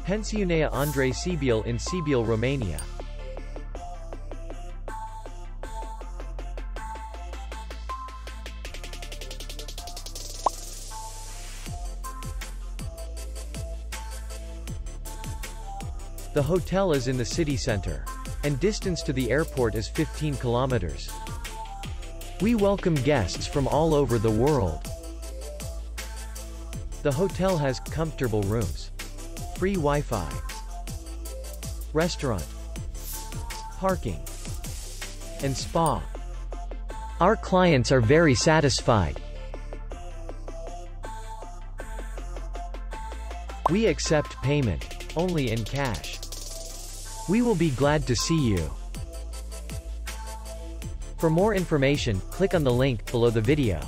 Pensiunea Andrei Sibiel in Sibiel, Romania. The hotel is in the city center. And distance to the airport is 15 kilometers. We welcome guests from all over the world. The hotel has comfortable rooms, free Wi-Fi, restaurant, parking, and spa. Our clients are very satisfied. We accept payment only in cash. We will be glad to see you. For more information, click on the link below the video.